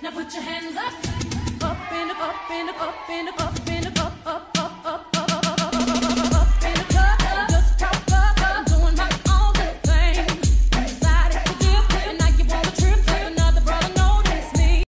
Now put your hands up, up and up up and up and up and up.